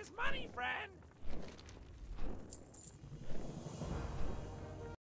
His money, friend.